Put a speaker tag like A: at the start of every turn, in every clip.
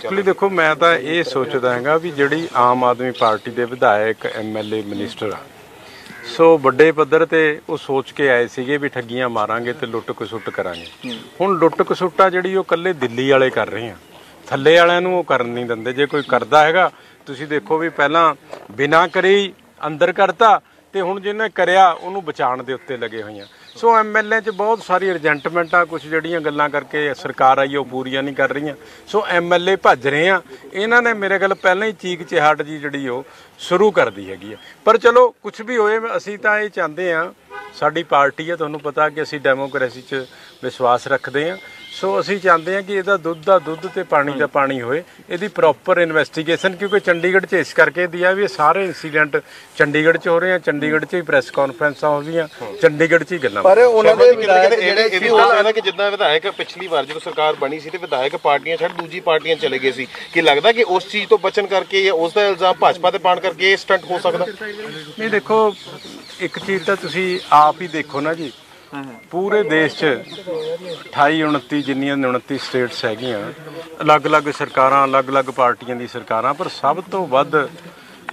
A: Actually ਦੇਖੋ, ਮੈਂ ਤਾਂ ਇਹ ਸੋਚਦਾ ਹੈਗਾ ਵੀ ਜਿਹੜੀ ਆਮ ਆਦਮੀ ਪਾਰਟੀ ਦੇ ਵਿਧਾਇਕ ਐਮਐਲਏ ਮਿਨਿਸਟਰ ਆ। ਸੋ ਵੱਡੇ ਪੱਧਰ ਤੇ ਉਹ ਸੋਚ ਕੇ ਆਏ ਸੀਗੇ ਵੀ ਠੱਗੀਆਂ ਮਾਰਾਂਗੇ ਤੇ ਲੁੱਟ ਕਸੁੱਟ ਕਰਾਂਗੇ। ਹੁਣ ਲੁੱਟ ਕਸੁੱਟਾ ਜਿਹੜੀ ਉਹ ਕੱਲੇ ਦਿੱਲੀ ਵਾਲੇ ਕਰ ਰਹੇ ਆ। ਥੱਲੇ ਵਾਲਿਆਂ ਨੂੰ ਉਹ ਕਰਨ ਨਹੀਂ ਦਿੰਦੇ। ਜੇ ਕੋਈ ਕਰਦਾ ਹੈਗਾ, ਤੁਸੀਂ ਦੇਖੋ ਵੀ ਪਹਿਲਾਂ ਬਿਨਾਂ ਕਰੇ ਅੰਦਰ ਕਰਤਾ ਤੇ ਹੁਣ ਜਿਹਨੇ ਕਰਿਆ, ਉਹਨੂੰ ਬਚਾਉਣ ਦੇ ਉੱਤੇ ਲੱਗੇ ਹੋਈਆਂ ਸੋ ਐਮਐਲਏ 'ਚ ਬਹੁਤ ਸਾਰੀ ਰਜੈਂਟਮੈਂਟਾਂ ਕੁਝ ਜਿਹੜੀਆਂ ਗੱਲਾਂ ਕਰਕੇ ਸਰਕਾਰ ਆਈ, ਉਹ ਪੂਰੀਆਂ ਨਹੀਂ ਕਰ ਰਹੀਆਂ। ਸੋ ਐਮਐਲਏ ਭੱਜ ਰਹੇ ਆ। ਇਹਨਾਂ ਨੇ ਮੇਰੇ ਗੱਲ ਪਹਿਲਾਂ ਹੀ ਚੀਕ ਚਿਹਾਟ ਜੀ ਜਿਹੜੀ ਉਹ ਸ਼ੁਰੂ ਕਰਦੀ ਹੈਗੀ ਆ। ਪਰ ਚਲੋ ਕੁਝ ਵੀ ਹੋਏ, ਅਸੀਂ ਤਾਂ ਇਹ ਚਾਹੁੰਦੇ ਆ ਸਾਡੀ ਪਾਰਟੀ ਹੈ ਤੁਹਾਨੂੰ ਪਤਾ ਕਿ ਅਸੀਂ ਡੈਮੋਕ੍ਰੇਸੀ 'ਚ ਵਿਸ਼ਵਾਸ ਰੱਖਦੇ ਆ ਸੋ ਅਸੀਂ ਚਾਹੁੰਦੇ ਹਾਂ ਕਿ ਇਹਦਾ ਦੁੱਧ ਦਾ ਦੁੱਧ ਤੇ ਪਾਣੀ ਦਾ ਪਾਣੀ ਹੋਏ ਇਹਦੀ ਪ੍ਰੋਪਰ ਇਨਵੈਸਟੀਗੇਸ਼ਨ ਕਿਉਂਕਿ ਚੰਡੀਗੜ੍ਹ 'ਚ ਇਸ ਕਰਕੇ ਦਿਆ ਵੀ ਇਹ ਸਾਰੇ ਇਨਸੀਡੈਂਟ ਚੰਡੀਗੜ੍ਹ 'ਚ ਹੋ ਰਹੇ ਆ ਚੰਡੀਗੜ੍ਹ 'ਚ ਹੀ ਪ੍ਰੈਸ ਕਾਨਫਰੰਸਾਂ ਹੋ ਰਹੀਆਂ ਚੰਡੀਗੜ੍ਹ 'ਚ ਹੀ ਗੱਲਾਂ
B: ਪਰ ਉਹਨਾਂ ਦੇ ਵਿਧਾਇਕ
C: ਇਹ
B: ਜਿਹੜੇ
C: ਵੀ ਹੋ ਸਕਦਾ ਕਿ ਜਿੱਦਾਂ ਵਿਧਾਇਕ ਪਿਛਲੀ ਵਾਰ ਜਦੋਂ ਸਰਕਾਰ ਬਣੀ ਸੀ ਤੇ ਵਿਧਾਇਕ ਪਾਰਟੀਆਂ ਛੱਡ ਦੂਜੀ ਪਾਰਟੀਆਂ ਚਲੇ ਗਏ ਸੀ ਕਿ ਲੱਗਦਾ ਕਿ ਉਸ ਚੀਜ਼ ਤੋਂ ਬਚਣ ਕਰਕੇ ਜਾਂ ਉਸ ਦਾ ਇਲਜ਼ਾਮ ਭਾਜਪਾ ਤੇ ਪਾਣ ਕਰਕੇ ਇਹ ਸਟੰਟ ਹੋ ਸਕਦਾ?
A: ਨਹੀਂ ਦੇਖੋ ਇੱਕ ਚੀਜ਼ ਤਾਂ ਤੁਸੀਂ ਆਪ ਹੀ ਦੇਖੋ ਨਾ ਜੀ। ਪੂਰੇ ਦੇਸ਼ 'ਚ 28 29 ਜਿੰਨੀਆਂ 29 ਸਟੇਟਸ ਹੈਗੀਆਂ, ਅਲੱਗ-ਅਲੱਗ ਸਰਕਾਰਾਂ, ਅਲੱਗ-ਅਲੱਗ ਪਾਰਟੀਆਂ ਦੀ ਸਰਕਾਰਾਂ, ਪਰ ਸਭ ਤੋਂ ਵੱਧ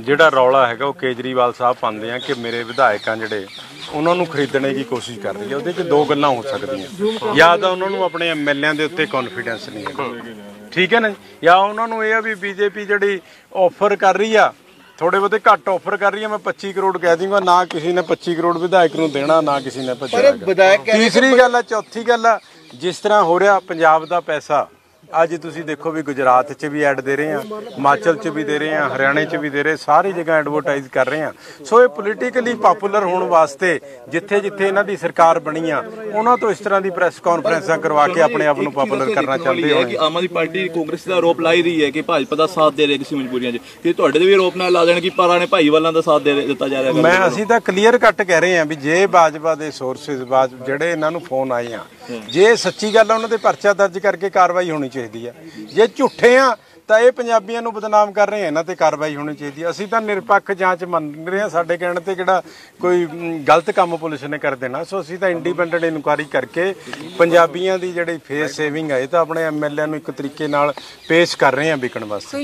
A: ਜਿਹੜਾ ਰੌਲਾ ਹੈਗਾ ਉਹ ਕੇਜਰੀਵਾਲ ਸਾਹਿਬ ਪਾਉਂਦੇ ਆ ਕਿ ਮੇਰੇ ਵਿਧਾਇਕਾਂ ਜਿਹੜੇ, ਉਹਨਾਂ ਨੂੰ ਖਰੀਦਣੇ ਦੀ ਕੋਸ਼ਿਸ਼ ਕਰ ਰਹੀ ਹੈ ਉਹਦੇ 'ਚ ਦੋ ਗੱਲਾਂ ਹੋ ਸਕਦੀਆਂ। ਜਾਂ ਤਾਂ ਉਹਨਾਂ ਨੂੰ ਆਪਣੇ ਐਮਐਲਏਆਂ ਦੇ ਉੱਤੇ ਕੌਨਫੀਡੈਂਸ ਨਹੀਂ ਹੈ ਠੀਕ ਹੈ ਨਾ ਜਾਂ? ਉਹਨਾਂ ਨੂੰ ਇਹ ਆ ਵੀ ਬੀਜੇਪੀ ਜਿਹੜੀ ਆਫਰ ਕਰ ਰਹੀ ਆ ਥੋੜੇ ਬਹੁਤੇ ਘੱਟ ਆਫਰ ਕਰ ਰਹੀ ਆ ਮੈਂ 25 ਕਰੋੜ ਕਹਿ ਦੂੰਗਾ ਨਾ ਕਿਸੇ ਨੇ 25 ਕਰੋੜ ਵਿਧਾਇਕ ਨੂੰ ਦੇਣਾ ਨਾ ਕਿਸੇ ਨੇ ਭੇਜਣਾ ਤੀਸਰੀ ਗੱਲ ਆ ਚੌਥੀ ਗੱਲ ਆ ਜਿਸ ਤਰ੍ਹਾਂ ਹੋ ਰਿਹਾ ਪੰਜਾਬ ਦਾ ਪੈਸਾ ਅੱਜ ਤੁਸੀਂ ਦੇਖੋ ਵੀ ਗੁਜਰਾਤ 'ਚ ਵੀ ਐਡ ਦੇ ਰਹੇ ਆ ਹਿਮਾਚਲ 'ਚ ਵੀ ਦੇ ਰਹੇ ਆ ਹਰਿਆਣੇ 'ਚ ਵੀ ਦੇ ਰਹੇ ਸਾਰੀ ਜਗ੍ਹਾ ਐਡਵਰਟਾਈਜ਼ ਕਰ ਰਹੇ ਆ। ਸੋ ਇਹ ਪੋਲੀਟੀਕਲੀ ਪਪੂਲਰ ਹੋਣ ਵਾਸਤੇ ਜਿੱਥੇ ਜਿੱਥੇ ਇਹਨਾਂ ਦੀ ਸਰਕਾਰ ਬਣੀ ਆ ਉਹਨਾਂ ਤੋਂ ਇਸ ਤਰ੍ਹਾਂ ਦੀ ਪ੍ਰੈਸ ਕਾਨਫਰੰਸਾਂ ਕਰਵਾ ਕੇ ਆਪਣੇ ਆਪ ਨੂੰ ਪਪੂਲਰ ਕਰਨਾ ਚਾਹੁੰਦੇ
D: ਹੈ ਕਿ ਆਮ ਆਦਮੀ ਪਾਰਟੀ ਕਾਂਗਰਸ ਦਾ ਆਰੋਪ ਲਾਈ ਰਹੀ ਹੈ ਕਿ ਭਾਜਪਾ ਦਾ ਸਾਥ ਦੇ ਰਹੀ ਕਿਸੇ ਮਜਬੂਰੀਆਂ 'ਚ। ਕਿ ਤੁਹਾਡੇ ਦੇ ਵੀ ਆਰੋਪ ਨਾਲ ਲਾ ਦੇਣ ਕਿ ਪਰਾਂ ਨੇ ਭਾਈਵਾਲਾਂ ਦਾ ਸਾਥ ਦੇ ਦਿੱਤਾ ਜਾ ਰਿਹਾ।
A: ਮੈਂ ਅਸੀਂ ਤਾਂ ਕਲੀਅਰ ਕੱਟ ਕਹਿ ਰਹੇ ਹਾਂ ਵੀ ਜੇ ਬਾਜਪਾ ਦੇ ਸੋਰਸਸ ਬਾਜ ਜਿਹੜੇ ਇਹਨਾਂ ਨੂੰ ਫੋਨ ਆਏ ਆ ਜੇ ਸੱਚੀ ਗੱਲ ਆ, ਉਹਨਾਂ 'ਤੇ ਪਰਚਾ ਦਰਜ ਕਰਕੇ ਕਾਰਵਾਈ ਹੋਣੀ ਚਾਹੀਦੀ ਆ। ਜੇ ਝੂਠੇ ਆ, ਤਾਂ ਇਹ ਪੰਜਾਬੀਆਂ ਨੂੰ ਬਦਨਾਮ ਕਰ ਰਹੇ ਆ, ਇਹਨਾਂ ਤੇ ਕਾਰਵਾਈ ਹੋਣੀ ਚਾਹੀਦੀ ਆ। ਅਸੀਂ ਤਾਂ ਨਿਰਪੱਖ ਜਾਂਚ ਮੰਨ ਰਹੇ ਆ, ਸਾਡੇ ਕਹਿਣ ਤੇ ਕਿਹੜਾ ਕੋਈ ਗਲਤ ਕੰਮ ਪੁਲਿਸ ਨੇ ਕਰ ਦੇਣਾ। ਸੋ ਅਸੀਂ ਤਾਂ ਇੰਡੀਪੈਂਡੈਂਟ ਇਨਕੁਆਇਰੀ ਕਰਕੇ ਪੰਜਾਬੀਆਂ ਦੀ ਜਿਹੜੀ ਫੇਸ ਸੇਵਿੰਗ ਆ, ਇਹ ਤਾਂ ਆਪਣੇ ਐਮਐਲਏ ਨੂੰ ਇੱਕ ਤਰੀਕੇ ਨਾਲ ਪੇਸ਼ ਕਰ ਰਹੇ ਆ ਵਿਕਣ ਵਾਸਤੇ।